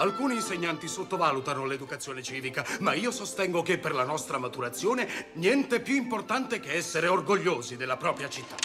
Alcuni insegnanti sottovalutano l'educazione civica, ma io sostengo che per la nostra maturazione niente più importante che essere orgogliosi della propria città.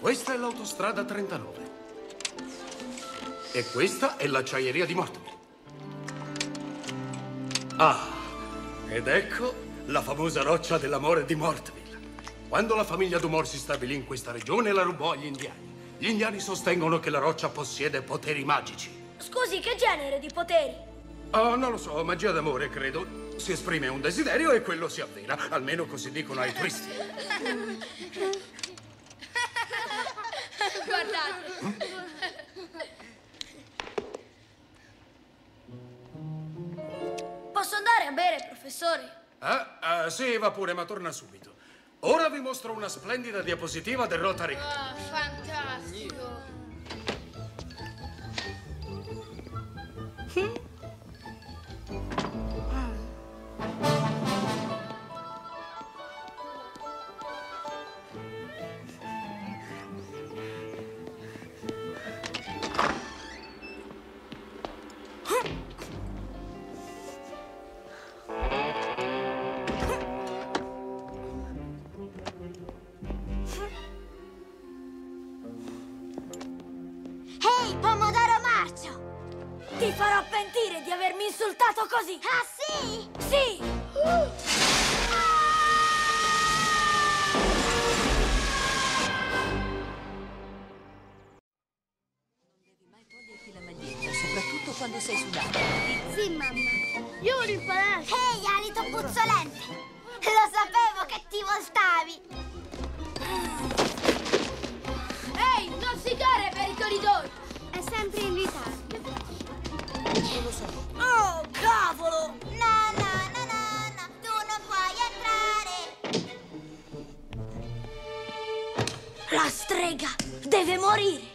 Questa è l'autostrada 39. E questa è l'acciaieria di Mortimer. Ah, ed ecco la famosa roccia dell'amore di Mortville. Quando la famiglia Dumor si stabilì in questa regione, la rubò agli indiani. Gli indiani sostengono che la roccia possiede poteri magici. Scusi, che genere di poteri? Oh, non lo so, magia d'amore, credo. Si esprime un desiderio e quello si avvera. Almeno così dicono ai turisti. Guardate. Posso andare a bere, professore? Ah, ah, sì, va pure, ma torna subito. Ora vi mostro una splendida diapositiva del Rotary. Oh, Ti farò pentire di avermi insultato così! Ah, sì? Sì! mai toglierti la maglietta, soprattutto quando sei sudato. Sì, mamma. Io voglio imparare. Ehi, alito puzzolente! Lo sapevo che ti voltavi! Deve morire!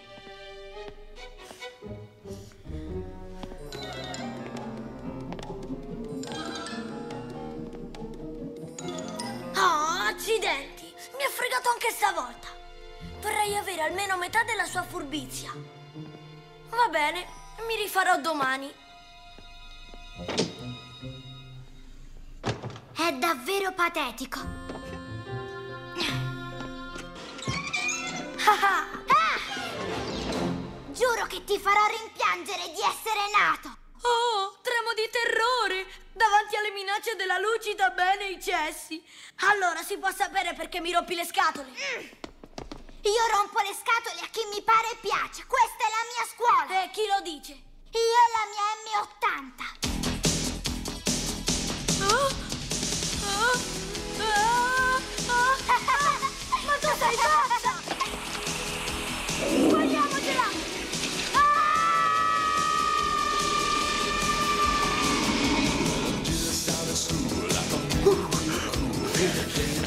Oh, accidenti! Mi ha fregato anche stavolta! Vorrei avere almeno metà della sua furbizia. Va bene, mi rifarò domani. È davvero patetico. Ah, Ah! Che ti farò rimpiangere di essere nato! Oh, tremo di terrore! Davanti alle minacce della lucida bene i cessi. Allora si può sapere perché mi rompi le scatole. Io rompo le scatole